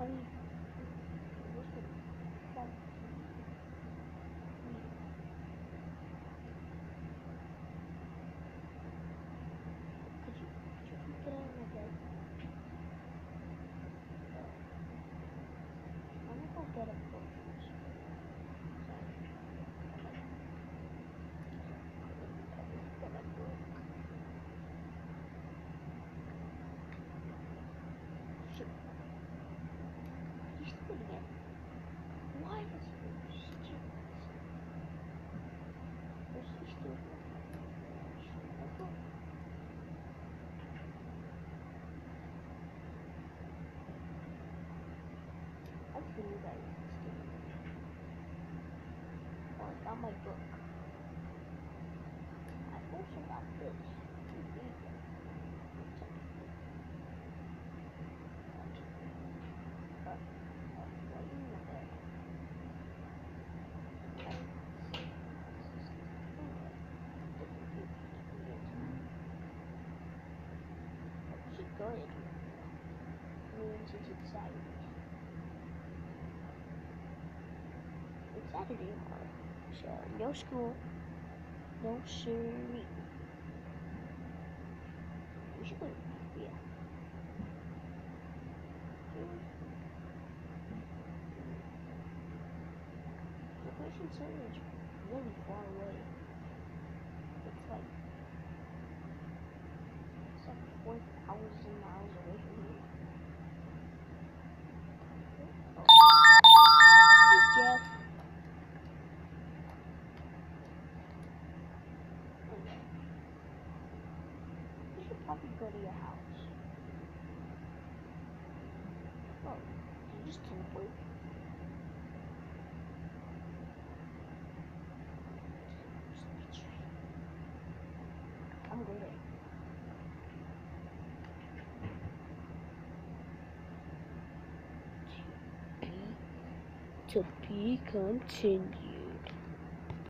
可以。my book. I also got this to read. Good means it's exciting. It's Saturday morning so no school, no siree. We should go. Yeah. The Christian Center is really far away. Should probably go to your house. Oh, you just teleport? I'm good. To be continued.